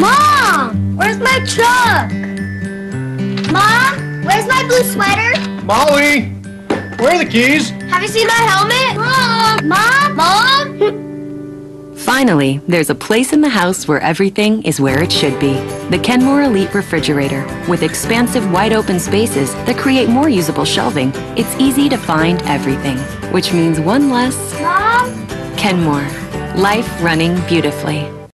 Mom, where's my truck? Mom, where's my blue sweater? Molly, where are the keys? Have you seen my helmet? Mom! Mom! Mom! Finally, there's a place in the house where everything is where it should be. The Kenmore Elite Refrigerator. With expansive wide open spaces that create more usable shelving, it's easy to find everything. Which means one less Mom? Kenmore. Life running beautifully.